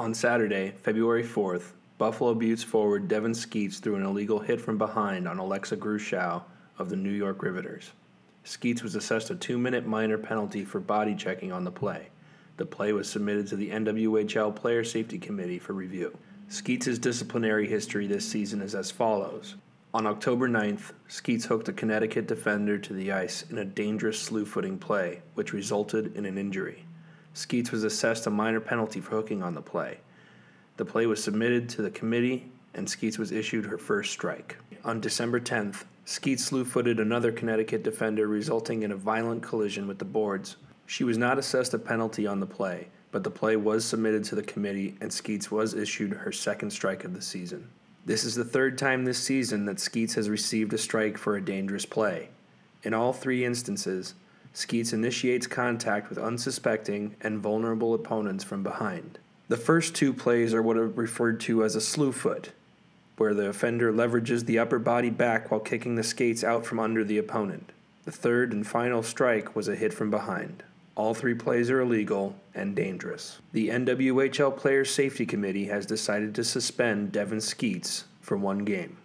On Saturday, February 4th, Buffalo Beauts forward Devin Skeats threw an illegal hit from behind on Alexa Gruschow of the New York Riveters. Skeats was assessed a two minute minor penalty for body checking on the play. The play was submitted to the NWHL Player Safety Committee for review. Skeats' disciplinary history this season is as follows. On October 9th, Skeats hooked a Connecticut defender to the ice in a dangerous slew footing play, which resulted in an injury. Skeats was assessed a minor penalty for hooking on the play. The play was submitted to the committee, and Skeats was issued her first strike. On December 10th, Skeats slew footed another Connecticut defender, resulting in a violent collision with the boards. She was not assessed a penalty on the play, but the play was submitted to the committee, and Skeats was issued her second strike of the season. This is the third time this season that Skeats has received a strike for a dangerous play. In all three instances, Skeats initiates contact with unsuspecting and vulnerable opponents from behind. The first two plays are what are referred to as a slew foot, where the offender leverages the upper body back while kicking the skates out from under the opponent. The third and final strike was a hit from behind. All three plays are illegal and dangerous. The NWHL Players Safety Committee has decided to suspend Devin Skeats for one game.